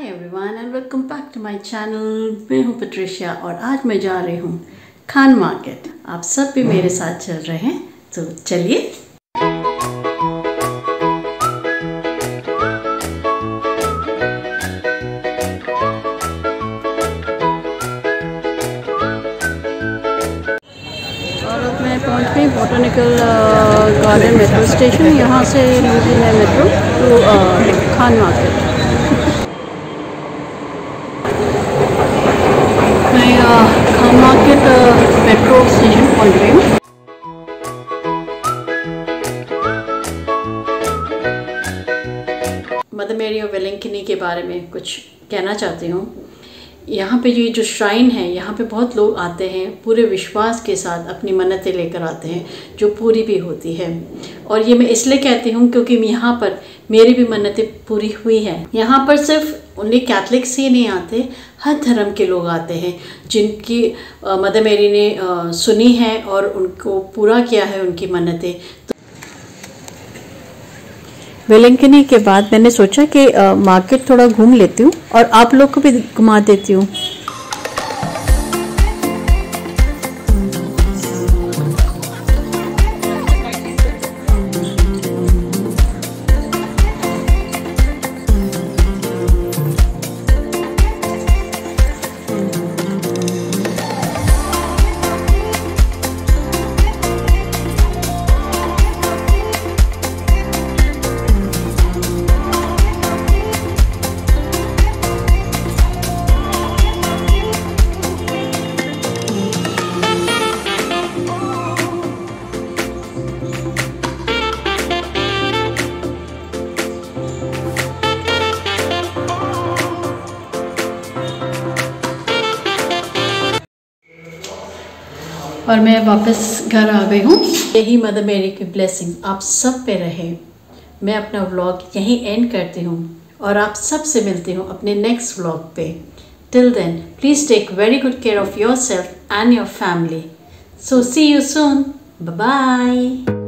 Hi everyone and welcome back to my channel मैं हूँ पट्रिशिया और आज मैं जा रही हूँ खान मार्केट आप सब भी मेरे साथ चल रहे हैं तो चलिए। और मैं पहुँच गई बोटानिकल गार्डन मेट्रो स्टेशन यहाँ से लूँगी मैं मेट्रो टू खान मार्केट मैं uh, खान मार्केट मेट्रो पहुँच मदर मेरी और वेलिंकिनी के बारे में कुछ कहना चाहती हूँ। यहाँ पे ये जो श्राइन है, यहाँ पे बहुत लोग आते हैं, पूरे विश्वास के साथ अपनी मन्नतें लेकर आते हैं, जो पूरी भी होती है। और ये मैं इसलिए कहती हूँ क्योंकि यहाँ पर मेरी भी मन्नतें पूरी हुई हैं। यहाँ पर सिर्फ़ उन्हें कैथलिक्स ही नहीं आते, हर धर्म के लोग आते हैं, जिनकी मदर मेरी ने सुनी है और उनको पूरा किया है उनकी मन्नतें। तो वेलंकनी के बाद मैंने सोचा कि मार्केट थोड़ा घूम लेती हूँ और आप लोग को भी घुमा देती हूँ। और मैं वापस घर आ गई हूँ। यही मदर मेरी की ब्लेसिंग आप सब पे रहे। मैं अपना व्लॉग यहीं एंड करती हूँ और आप सबसे मिलती हूँ अपने नेक्स्ट व्लॉग पे। Till then please take very good care of your self and your family so see you soon bye